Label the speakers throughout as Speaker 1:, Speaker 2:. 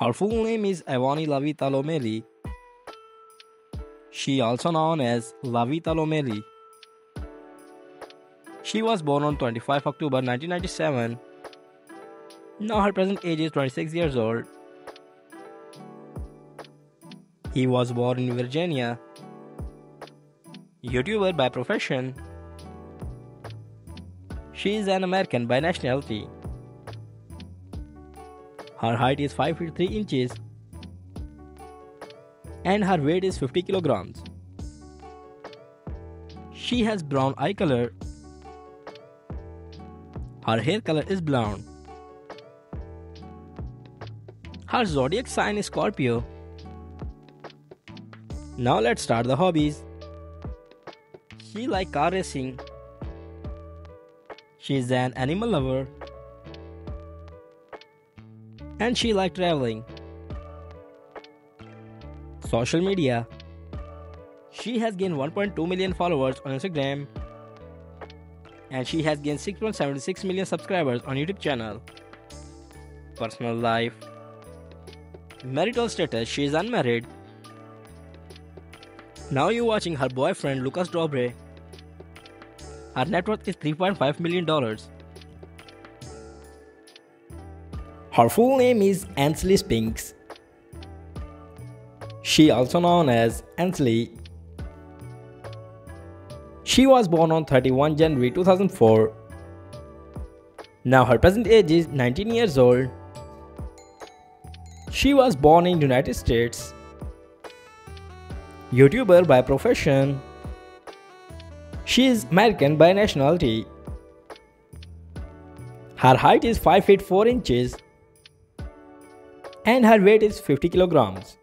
Speaker 1: Her full name is Evonnie Lavita Lomeli. She also known as Lavita Lomeli. She was born on 25 October 1997. Now her present age is 26 years old. He was born in Virginia. YouTuber by profession. She is an American by nationality. Her height is 5 feet 3 inches and her weight is 50 kilograms. She has brown eye color. Her hair color is blonde. Her zodiac sign is Scorpio. Now let's start the hobbies. She likes car racing. She is an animal lover. And she like traveling. Social media. She has gained 1.2 million followers on Instagram and she has gained 6.76 million subscribers on YouTube channel. Personal life. Marital status, she is unmarried. Now you're watching her boyfriend Lucas Dobre. Her net worth is $3.5 million. Her full name is Ansley Spinks. She also known as Ansley. She was born on 31 January 2004. Now her present age is 19 years old. She was born in United States. YouTuber by profession. She is American by nationality. Her height is 5 feet 4 inches and her weight is 50 kilograms.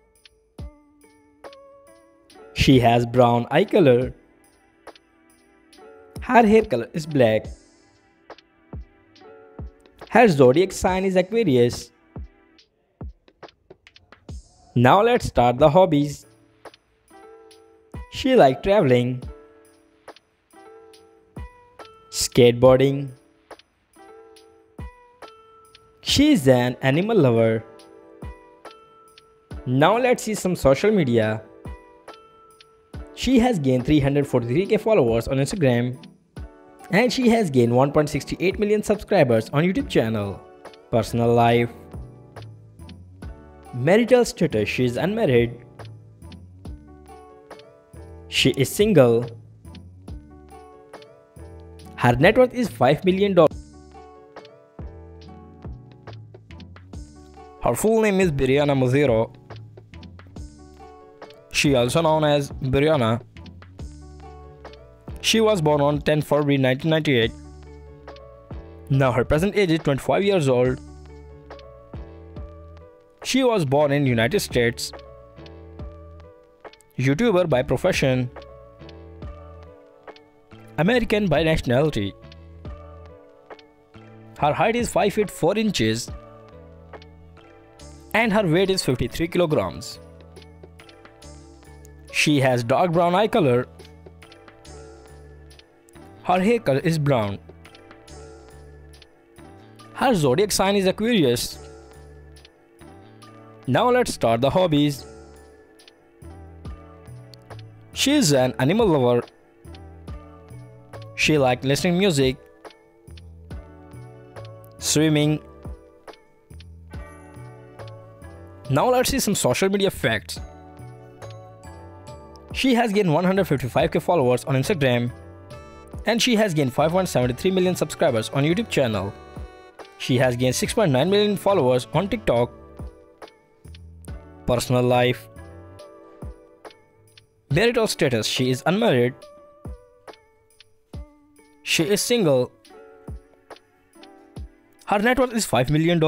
Speaker 1: She has brown eye color. Her hair color is black. Her zodiac sign is Aquarius. Now let's start the hobbies. She likes traveling, skateboarding. She is an animal lover. Now let's see some social media. She has gained 343k followers on Instagram and she has gained 1.68 million subscribers on YouTube channel. Personal life Marital status She is unmarried. She is single. Her net worth is $5 million. Her full name is Brianna Mizura. She also known as Brianna. She was born on 10 February 1998. Now her present age is 25 years old. She was born in United States. YouTuber by profession. American by nationality. Her height is 5 feet 4 inches and her weight is 53 kilograms. She has dark brown eye color. Her hair color is brown. Her zodiac sign is Aquarius. Now let's start the hobbies. She is an animal lover. She likes listening music, swimming. Now let's see some social media facts. She has gained 155k followers on Instagram and she has gained 5.73 million subscribers on YouTube channel. She has gained 6.9 million followers on TikTok personal life. Marital status She is unmarried. She is single. Her net worth is $5 million.